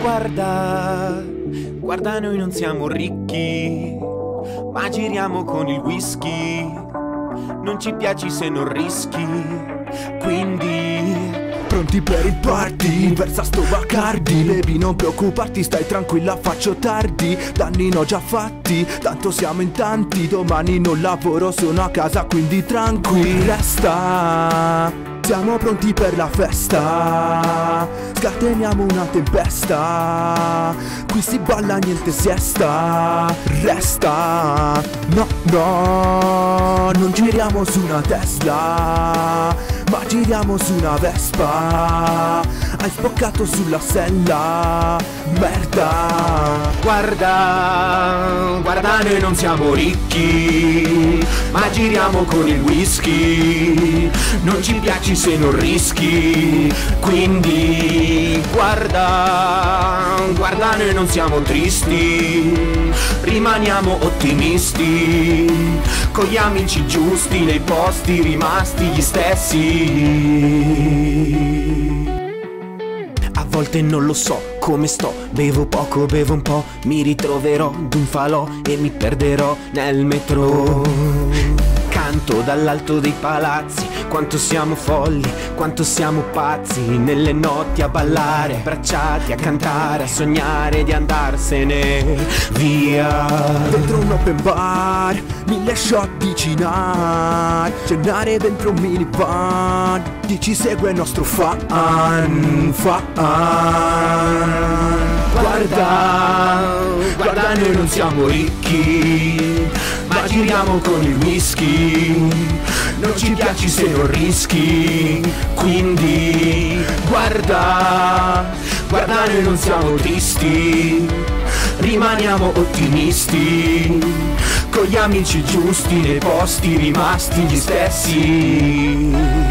Guarda, guarda noi non siamo ricchi, ma giriamo con il whisky. Non ci piaci se non rischi, quindi Pronti per il party, versa sto Bacardi Baby non preoccuparti, stai tranquilla, faccio tardi. Danni ne ho già fatti, tanto siamo in tanti. Domani non lavoro, sono a casa, quindi tranqui. Resta, siamo pronti per la festa. Scateniamo una tempesta. Qui si balla, niente siesta. Resta, no, no. Non giriamo su una Tesla ma giriamo su una Vespa. Hai spoccato sulla sella. Merda. Guarda, guarda noi non siamo ricchi Ma giriamo con il whisky. Non ci piaci se non rischi. Quindi guarda, guarda noi non siamo tristi. Rimaniamo ottimisti. Con gli amici giusti nei posti rimasti gli stessi. A volte non lo so come sto, bevo poco, bevo un po', mi ritroverò d'un falò e mi perderò nel metro. Canto dall'alto dei palazzi, quanto siamo folli, quanto siamo pazzi, nelle notti a ballare, abbracciati a cantare, a sognare di andarsene via. Dentro un open bar, mille shot di cinar, cenare dentro un minivan, chi ci segue è nostro fan, fan. Guarda, guarda noi non siamo ricchi, ma giriamo con il whisky. Non ci piaci se non rischi, quindi guarda, guarda noi non siamo tristi, rimaniamo ottimisti, con gli amici giusti nei posti rimasti gli stessi.